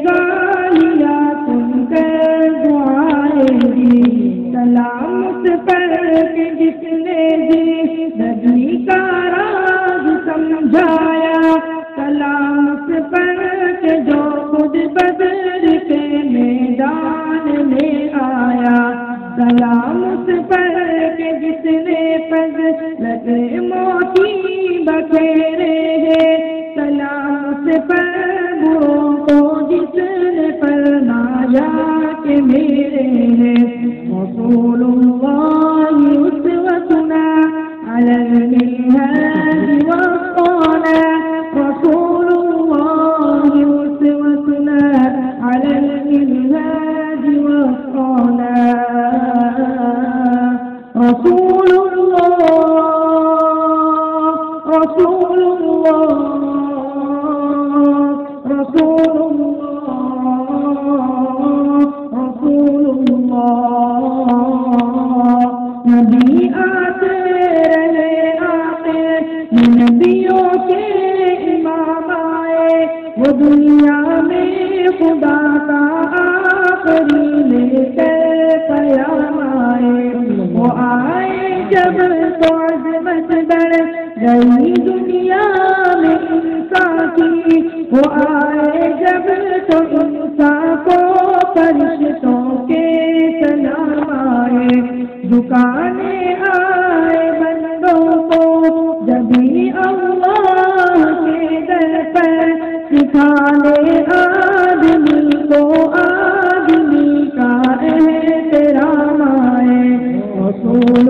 ಬೇಗ किसने फरमाया कि मेरे हैं रसूलुल्लाह आए जब तो इंसाफो फरिश्तों के सलाम आए झुकाने आए बंदों को जभी अल्लाह के दर पर सिखाने आदमी को आदमी का एहतराम आए रसूल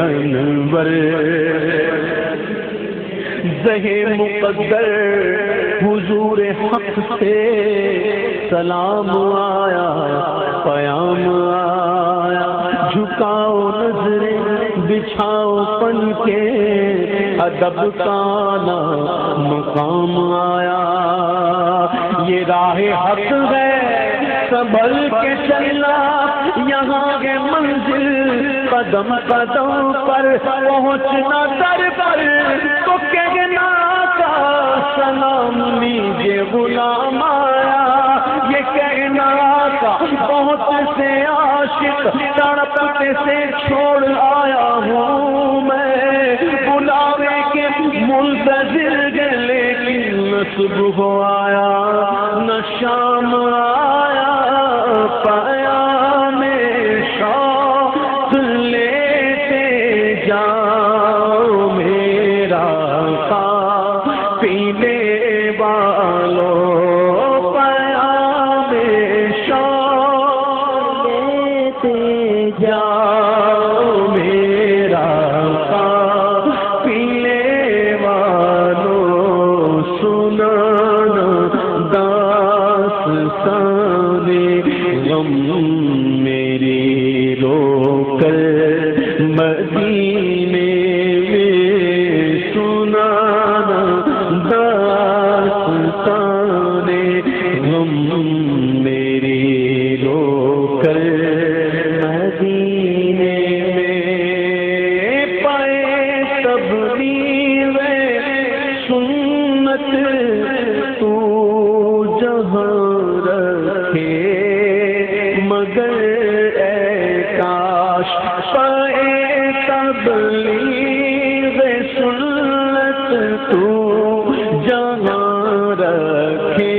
अनवर जहे मुकद्दर हक से सलाम आया पयाम आया झुकाओ नज़रें बिछाओ पन के अदब का ना मकाम आया ये राह हक है संभल के चलना यहाँ के मंजिल कदम कदम पर पहुँचना दर पर तो कहना का सलाम लीजिए गुलाम आया। ये कहना का बहुत से आशिक तड़पते से छोड़ आया हूँ मैं। बुलावे के मुंतजिर लेकिन सुबह आया, न शाम आया। तू जहाँ रखे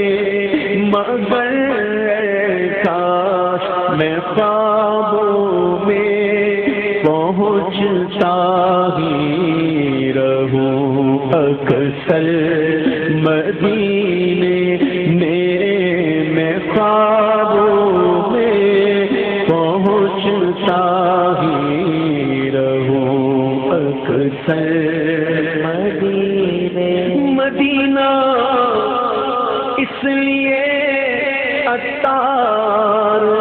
मगर काश मैं पहुँचता ही रहूँ। मदीने मदीना इसलिए अतार।